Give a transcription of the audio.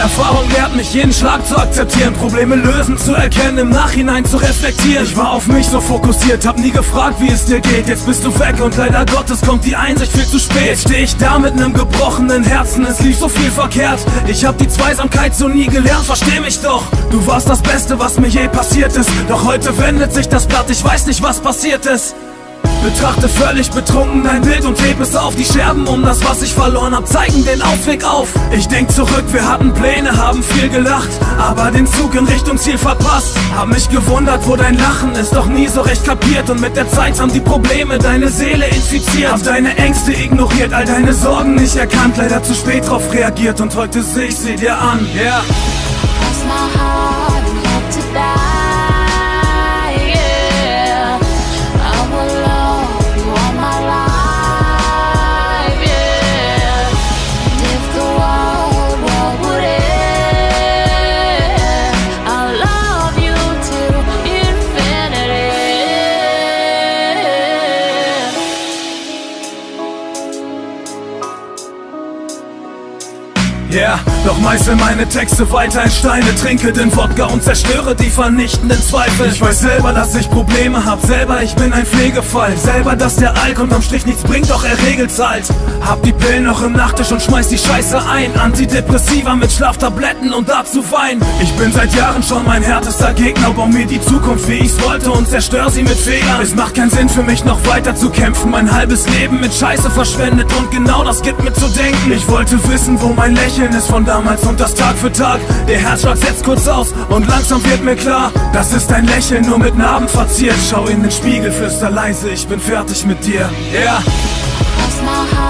Erfahrung lehrt mich, jeden Schlag zu akzeptieren, Probleme lösen zu erkennen, im Nachhinein zu reflektieren. Ich war auf mich so fokussiert, hab nie gefragt, wie es dir geht. Jetzt bist du weg und leider Gottes kommt die Einsicht viel zu spät. Steh ich da mit nem gebrochenen Herzen, es lief so viel verkehrt. Ich hab die Zweisamkeit so nie gelernt, versteh mich doch. Du warst das Beste, was mir je passiert ist. Doch heute wendet sich das Blatt, ich weiß nicht, was passiert ist. Betrachte völlig betrunken dein Bild und heb es auf. Die Scherben um das, was ich verloren hab, zeigen den Ausweg auf. Ich denk zurück, wir hatten Pläne, haben viel gelacht Aber den Zug in Richtung Ziel verpasst. Hab mich gewundert, wo dein Lachen ist, doch nie so recht kapiert. Und mit der Zeit haben die Probleme deine Seele infiziert. Hab deine Ängste ignoriert, all deine Sorgen nicht erkannt. Leider zu spät drauf reagiert und heute seh ich sie dir an. Yeah Yeah, doch meißel meine Texte weiter in Steine, trinke den Wodka und zerstöre die vernichtenden Zweifel. Ich weiß selber, dass ich Probleme hab, selber ich bin ein Pflegefall, selber, dass der Alk unterm Strich nichts bringt, doch er regelt's halt. Hab die Pillen noch im Nachttisch und schmeiß die Scheiße ein, Antidepressiva mit Schlaftabletten und dazu Wein. Ich bin seit Jahren schon mein härtester Gegner, bau mir die Zukunft, wie ich's wollte und zerstör sie mit Fehlern. Es macht keinen Sinn für mich noch weiter zu kämpfen, mein halbes Leben mit Scheiße verschwendet und genau das gibt mir zu denken. Ich wollte wissen, wo mein Lächeln ist von damals und das Tag für Tag. Der Herzschlag setzt kurz aus und langsam wird mir klar, das ist ein Lächeln nur mit Narben verziert. Schau in den Spiegel, flüster leise, ich bin fertig mit dir. Yeah. My heart